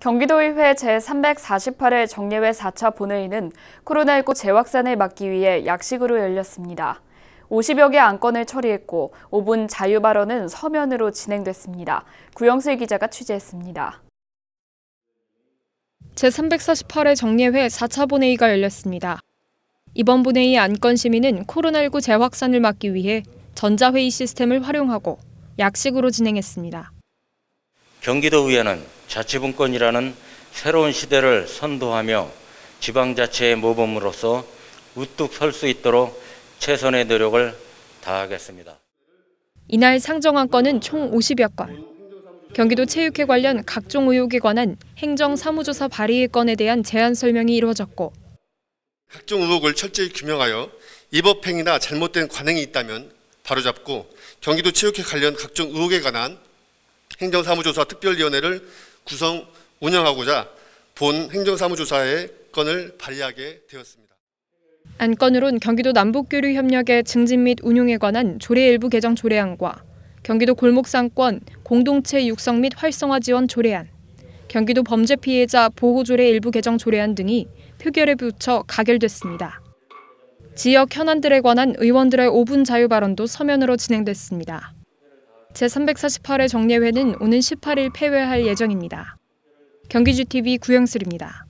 경기도의회 제348회 정례회 4차 본회의는 코로나19 재확산을 막기 위해 약식으로 열렸습니다. 50여 개 안건을 처리했고 5분 자유 발언은 서면으로 진행됐습니다. 구영슬 기자가 취재했습니다. 제348회 정례회 4차 본회의가 열렸습니다. 이번 본회의 안건 심의는 코로나19 재확산을 막기 위해 전자회의 시스템을 활용하고 약식으로 진행했습니다. 경기도의회는 자치분권이라는 새로운 시대를 선도하며 지방자치의 모범으로서 우뚝 설 수 있도록 최선의 노력을 다하겠습니다. 이날 상정한 건은 총 50여 건. 경기도 체육회 관련 각종 의혹에 관한 행정사무조사 발의의 건에 대한 제안 설명이 이루어졌고 각종 의혹을 철저히 규명하여 위법행위나 잘못된 관행이 있다면 바로잡고 경기도 체육회 관련 각종 의혹에 관한 행정사무조사 특별위원회를 구성 운영하고자 본 행정사무조사의 건을 발의하게 되었습니다. 안건으론 경기도 남북교류협력의 증진 및 운용에 관한 조례 일부 개정 조례안과 경기도 골목상권 공동체 육성 및 활성화 지원 조례안, 경기도 범죄 피해자 보호 조례 일부 개정 조례안 등이 표결에 붙여 가결됐습니다. 지역 현안들에 관한 의원들의 5분 자유 발언도 서면으로 진행됐습니다. 제348회 정례회는 오는 18일 폐회할 예정입니다. 경기주TV 구영슬입니다.